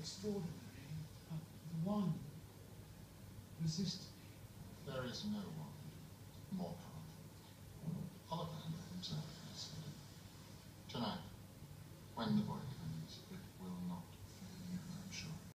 extraordinary, but the one resisted me. There is no one more powerful. Oliver himself has said it. Tonight, when the voice